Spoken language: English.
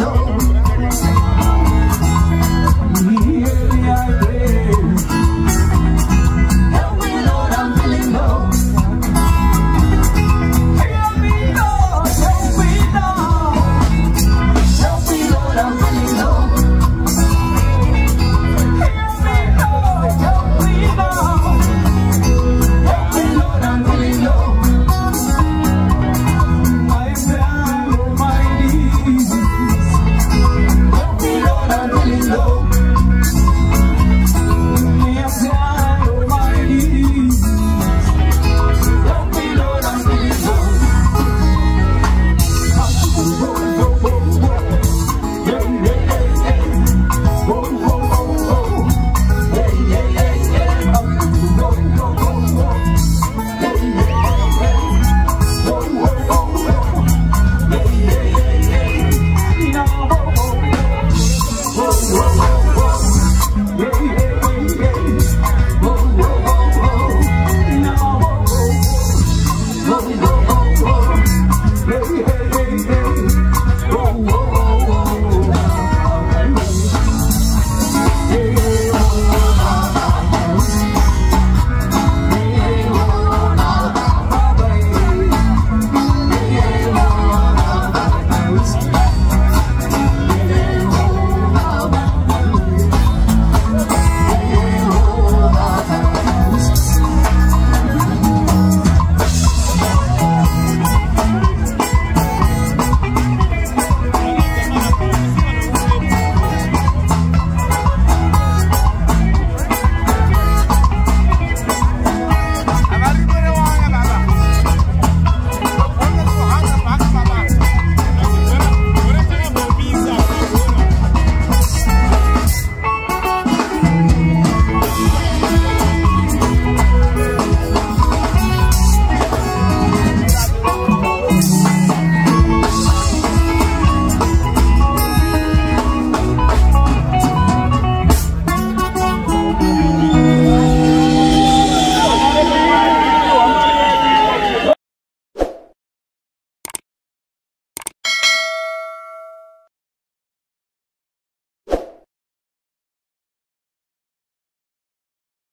No.